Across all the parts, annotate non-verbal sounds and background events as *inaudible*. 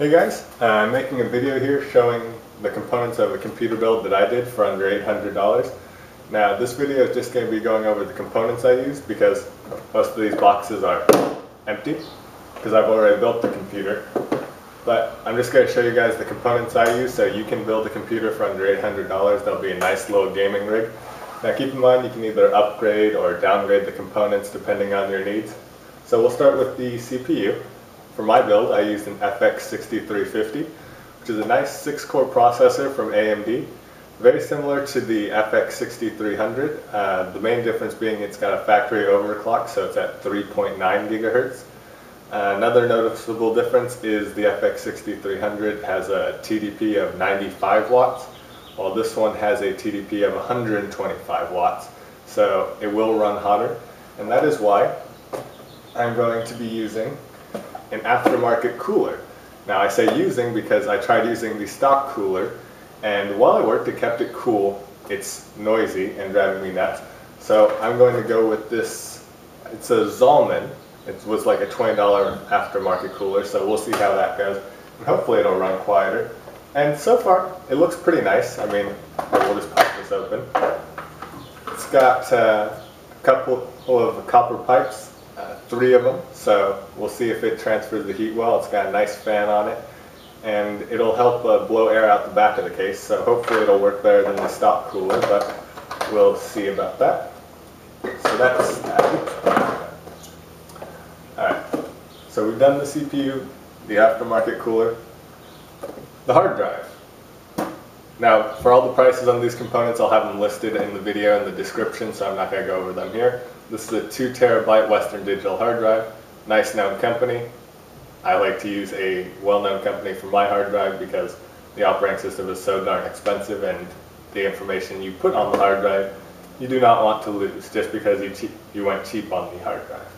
Hey guys, uh, I'm making a video here showing the components of a computer build that I did for under $800. Now this video is just going to be going over the components I used because most of these boxes are empty because I've already built the computer. But I'm just going to show you guys the components I use so you can build a computer for under $800. That'll be a nice little gaming rig. Now keep in mind you can either upgrade or downgrade the components depending on your needs. So we'll start with the CPU. For my build, I used an FX 6350, which is a nice 6-core processor from AMD. Very similar to the FX 6300, uh, the main difference being it's got a factory overclock, so it's at 3.9 gigahertz. Uh, another noticeable difference is the FX 6300 has a TDP of 95 watts, while this one has a TDP of 125 watts. So it will run hotter, and that is why I'm going to be using an aftermarket cooler. Now I say using because I tried using the stock cooler and while I worked it kept it cool. It's noisy and driving me nuts. So I'm going to go with this, it's a Zalman. It was like a $20 aftermarket cooler so we'll see how that goes. And hopefully it'll run quieter. And so far it looks pretty nice. I mean, we'll just pop this open. It's got uh, a couple of copper pipes three of them, so we'll see if it transfers the heat well. It's got a nice fan on it, and it'll help uh, blow air out the back of the case, so hopefully it'll work better than the stock cooler, but we'll see about that. So that's that. Alright, so we've done the CPU, the aftermarket cooler, the hard drive. Now, for all the prices on these components, I'll have them listed in the video in the description, so I'm not going to go over them here. This is a 2 terabyte Western Digital hard drive, nice known company. I like to use a well-known company for my hard drive because the operating system is so darn expensive and the information you put on the hard drive you do not want to lose just because you, you went cheap on the hard drive.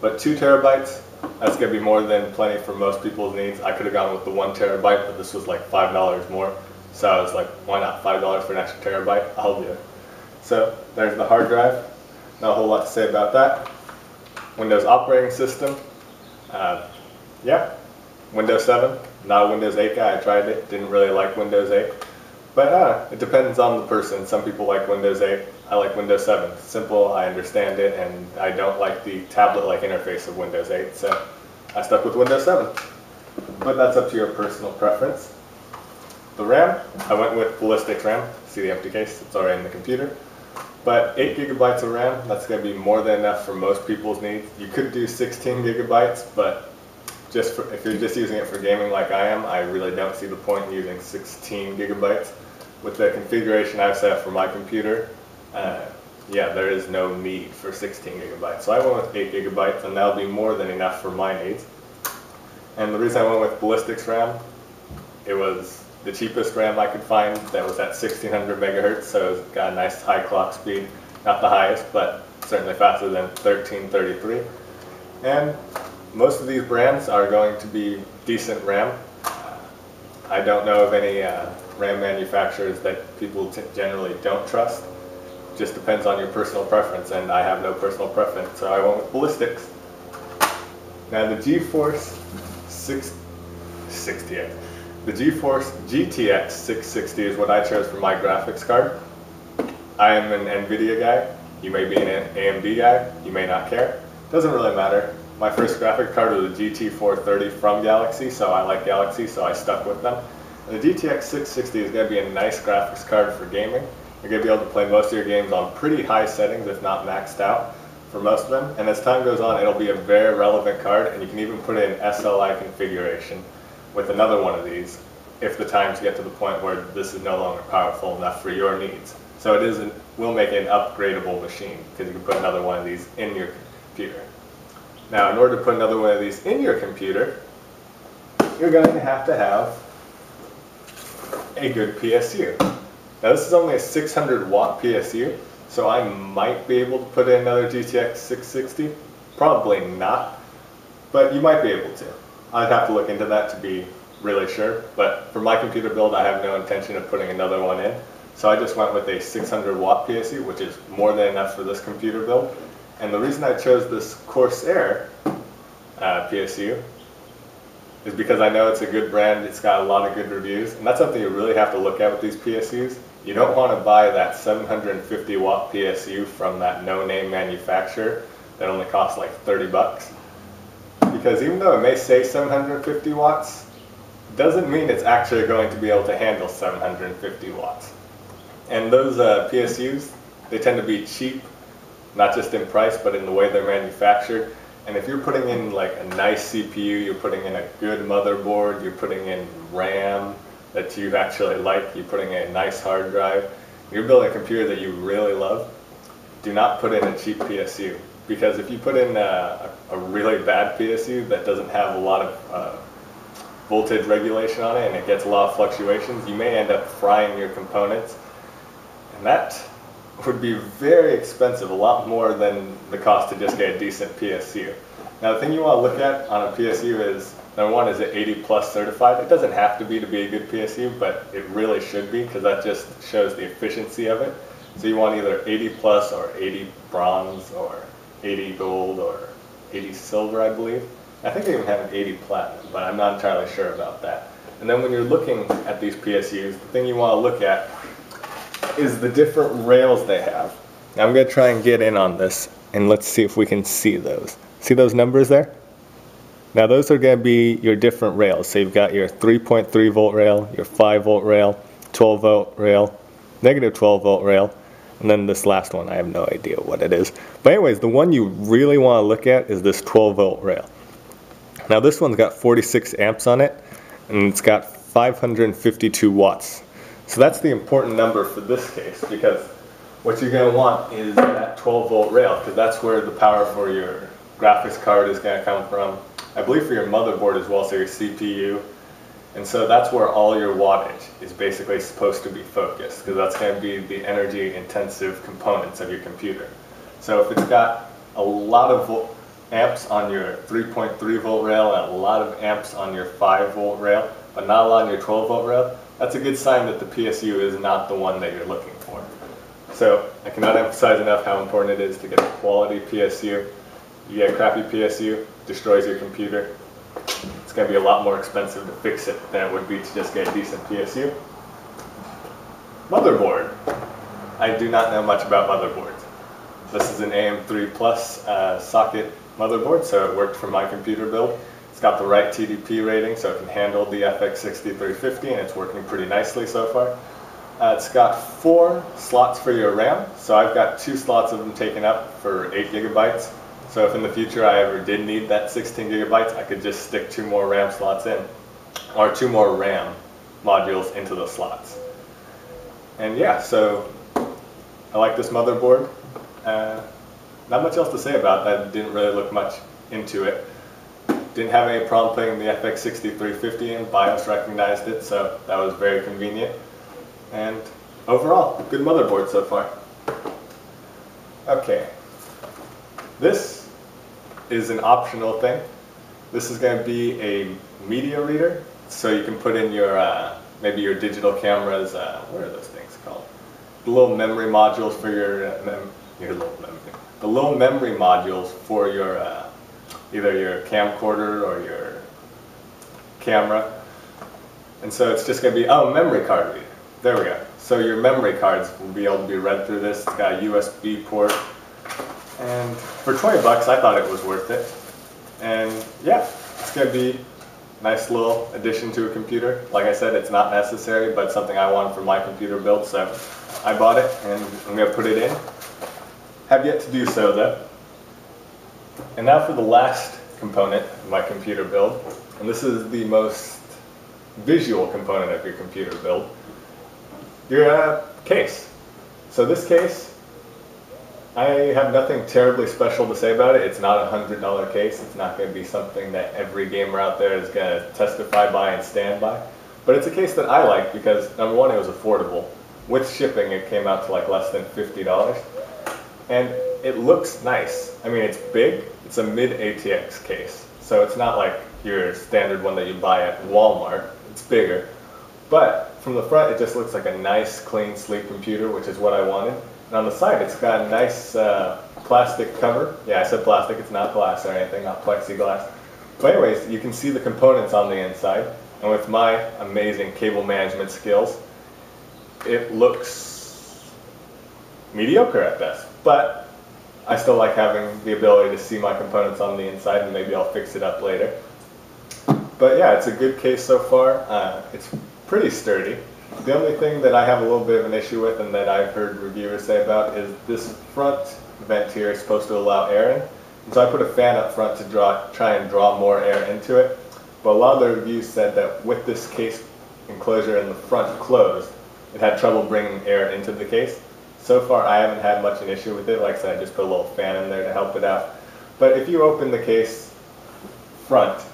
But 2 terabytes, that's going to be more than plenty for most people's needs. I could have gone with the 1 terabyte, but this was like $5 more. So I was like, why not $5 for an extra terabyte? I'll do it. So there's the hard drive. Not a whole lot to say about that. Windows operating system. Uh, yeah, Windows 7. Not a Windows 8 guy. I tried it. Didn't really like Windows 8. But uh, it depends on the person. Some people like Windows 8. I like Windows 7. Simple, I understand it, and I don't like the tablet-like interface of Windows 8. So I stuck with Windows 7. But that's up to your personal preference. The RAM, I went with Ballistix RAM. See the empty case? It's already in the computer. But 8 gigabytes of RAM, that's going to be more than enough for most people's needs. You could do 16 gigabytes, but just for, if you're just using it for gaming like I am, I really don't see the point in using 16 gigabytes. With the configuration I've set for my computer, uh, yeah, there is no need for 16 gigabytes. So I went with 8 gigabytes, and that'll be more than enough for my needs. And the reason I went with Ballistix RAM, it was the cheapest RAM I could find that was at 1600 megahertz, so it's got a nice high clock speed. Not the highest, but certainly faster than 1333. And most of these brands are going to be decent RAM. I don't know of any uh, RAM manufacturers that people generally don't trust. Just depends on your personal preference, and I have no personal preference, so I went with Ballistix. Now the GeForce 660X. The GeForce GTX 660 is what I chose for my graphics card. I am an NVIDIA guy. You may be an AMD guy. You may not care. Doesn't really matter. My first graphic card was a GT430 from Galaxy, so I like Galaxy, so I stuck with them. And the GTX 660 is going to be a nice graphics card for gaming. You're going to be able to play most of your games on pretty high settings, if not maxed out, for most of them. And as time goes on, it'll be a very relevant card, and you can even put it in SLI configuration with another one of these if the times get to the point where this is no longer powerful enough for your needs. So it is an, will make an upgradable machine because you can put another one of these in your computer. Now in order to put another one of these in your computer, you're going to have to have a good PSU. Now this is only a 600 watt PSU, so I might be able to put in another GTX 660. Probably not, but you might be able to. I'd have to look into that to be really sure. But for my computer build, I have no intention of putting another one in. So I just went with a 600 watt PSU, which is more than enough for this computer build. And the reason I chose this Corsair uh, PSU is because I know it's a good brand, it's got a lot of good reviews, and that's something you really have to look at with these PSUs. You don't want to buy that 750 watt PSU from that no-name manufacturer that only costs like 30 bucks. Because even though it may say 750 watts, doesn't mean it's actually going to be able to handle 750 watts. And those uh, PSUs, they tend to be cheap, not just in price, but in the way they're manufactured. And if you're putting in like a nice CPU, you're putting in a good motherboard, you're putting in RAM that you actually like, you're putting in a nice hard drive, you're building a computer that you really love, do not put in a cheap PSU. Because if you put in a, a really bad PSU that doesn't have a lot of uh, voltage regulation on it and it gets a lot of fluctuations, you may end up frying your components. And that would be very expensive, a lot more than the cost to just get a decent PSU. Now the thing you want to look at on a PSU is, number one, is it 80 plus certified? It doesn't have to be to be a good PSU, but it really should be because that just shows the efficiency of it. So you want either 80 plus or 80 bronze or 80 gold or 80 silver, I believe. I think they even have an 80 platinum, but I'm not entirely sure about that. And then when you're looking at these PSUs, the thing you want to look at is the different rails they have. Now I'm going to try and get in on this, and let's see if we can see those. See those numbers there? Now those are going to be your different rails. So you've got your 3.3 volt rail, your 5 volt rail, 12 volt rail, negative 12 volt rail, and then this last one, I have no idea what it is. But anyways, the one you really want to look at is this 12 volt rail. Now this one's got 46 amps on it, and it's got 552 watts. So that's the important number for this case because what you're going to want is that 12 volt rail because that's where the power for your graphics card is going to come from. I believe for your motherboard as well, so your CPU. And so that's where all your wattage is basically supposed to be focused because that's going to be the energy intensive components of your computer. So if it's got a lot of amps on your 3.3 volt rail and a lot of amps on your 5 volt rail, but not a lot on your 12 volt rail, that's a good sign that the PSU is not the one that you're looking for. So I cannot emphasize enough how important it is to get a quality PSU. You get a crappy PSU, destroys your computer. Going to be a lot more expensive to fix it than it would be to just get a decent PSU. Motherboard. I do not know much about motherboards. This is an AM3 Plus uh, socket motherboard, so it worked for my computer build. It's got the right TDP rating, so it can handle the FX6350, and it's working pretty nicely so far. Uh, it's got four slots for your RAM, so I've got two slots of them taken up for 8 gigabytes. So if in the future I ever did need that 16 gigabytes, I could just stick two more RAM slots in, or two more RAM modules into the slots. And yeah, so I like this motherboard. Uh, not much else to say about that. Didn't really look much into it. Didn't have any problem putting the FX6350 in, BIOS recognized it, so that was very convenient. And overall, good motherboard so far. Okay, this is an optional thing. This is going to be a media reader, so you can put in your, uh, maybe your digital cameras, uh, what are those things called? The little memory modules for your, uh, your little memory, the little memory modules for your uh, either your camcorder or your camera. And so it's just going to be, oh, memory card reader. There we go. So your memory cards will be able to be read through this. It's got a USB port. And for 20 bucks, I thought it was worth it. And yeah, it's going to be a nice little addition to a computer. Like I said, it's not necessary, but something I wanted for my computer build. So I bought it and I'm going to put it in. Have yet to do so though. And now for the last component of my computer build, and this is the most visual component of your computer build, your uh, case. So this case, I have nothing terribly special to say about it. It's not a $100 case. It's not going to be something that every gamer out there is going to testify by and stand by. But it's a case that I like because, number one, it was affordable. With shipping, it came out to like less than $50. And it looks nice. I mean, it's big. It's a mid ATX case. So it's not like your standard one that you buy at Walmart. It's bigger. But from the front, it just looks like a nice, clean, sleek computer, which is what I wanted. On the side, it's got a nice uh, plastic cover. Yeah, I said plastic. It's not glass or anything, not plexiglass. But anyways, you can see the components on the inside, and with my amazing cable management skills, it looks mediocre at best. But I still like having the ability to see my components on the inside, and maybe I'll fix it up later. But yeah, it's a good case so far. Uh, it's pretty sturdy. The only thing that I have a little bit of an issue with and that I've heard reviewers say about is this front vent here is supposed to allow air in. And so I put a fan up front to draw, try and draw more air into it. But a lot of the reviews said that with this case enclosure in the front closed, it had trouble bringing air into the case. So far I haven't had much an issue with it. Like I said, I just put a little fan in there to help it out. But if you open the case front,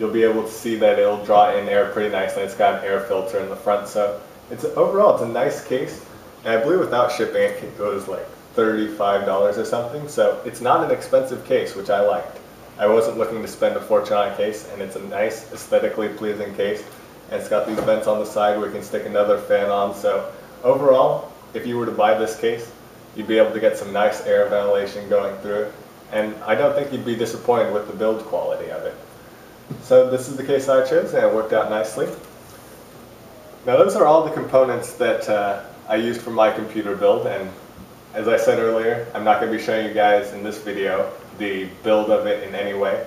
you'll be able to see that it'll draw in air pretty nicely. It's got an air filter in the front, so it's overall it's a nice case. And I believe without shipping it goes like $35 or something. So it's not an expensive case, which I liked. I wasn't looking to spend a fortune on a case, and it's a nice, aesthetically pleasing case. And it's got these vents on the side where you can stick another fan on. So overall, if you were to buy this case, you'd be able to get some nice air ventilation going through it. And I don't think you'd be disappointed with the build quality of it. So this is the case I chose and it worked out nicely. Now those are all the components that uh, I used for my computer build and as I said earlier, I'm not going to be showing you guys in this video the build of it in any way.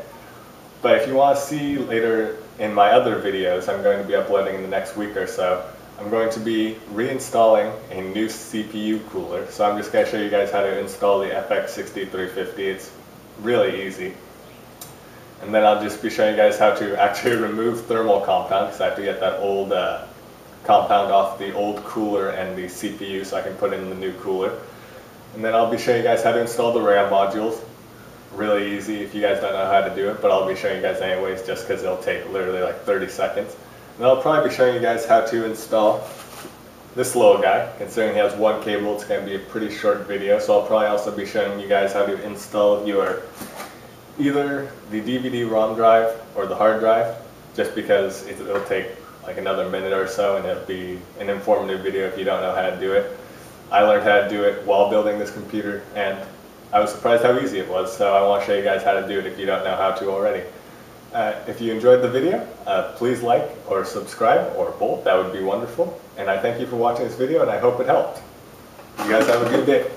But if you want to see later in my other videos I'm going to be uploading in the next week or so, I'm going to be reinstalling a new CPU cooler. So I'm just going to show you guys how to install the FX6350. It's really easy. And then I'll just be showing you guys how to actually *laughs* remove thermal compound because I have to get that old uh, compound off the old cooler and the CPU so I can put in the new cooler. And then I'll be showing you guys how to install the RAM modules. Really easy if you guys don't know how to do it, but I'll be showing you guys anyways just because it'll take literally like 30 seconds. And I'll probably be showing you guys how to install this little guy. Considering he has one cable, it's going to be a pretty short video, so I'll probably also be showing you guys how to install your either the DVD-ROM drive or the hard drive, just because it'll take like another minute or so and it'll be an informative video if you don't know how to do it. I learned how to do it while building this computer and I was surprised how easy it was, so I want to show you guys how to do it if you don't know how to already. Uh, if you enjoyed the video, uh, please like or subscribe or both, that would be wonderful. And I thank you for watching this video and I hope it helped. You guys have a good day.